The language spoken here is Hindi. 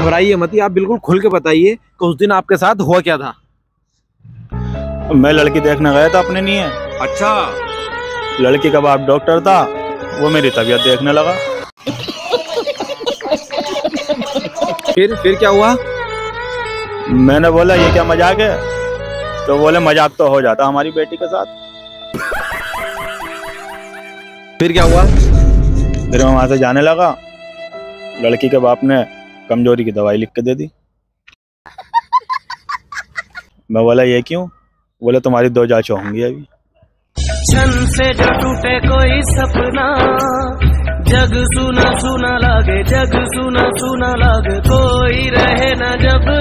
घबराइए मत आप बिल्कुल खुल के बताइए कि उस दिन आपके साथ हुआ क्या था। मैं लड़की देखने गया था अपने लिए। अच्छा। लड़की का बाप डॉक्टर था वो मेरी तबीयत देखने लगा। फिर फिर क्या हुआ? मैंने बोला ये क्या मज़ाक है? तो बोले मज़ाक तो हो जाता हमारी बेटी के साथ। फिर क्या हुआ? फिर मैं वहाँ से जाने लगा। लड़की के बाप ने कमज़ोरी की दवाई लिख के दे दी। मैं बोला, ये क्यों? बोला, तुम्हारी दो जाँच होंगी अभी। से जो टूटे कोई सपना, जग सुना सुना लागे, जग सुना सुना लागे, कोई रहे ना जब।